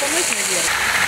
помыть наверх.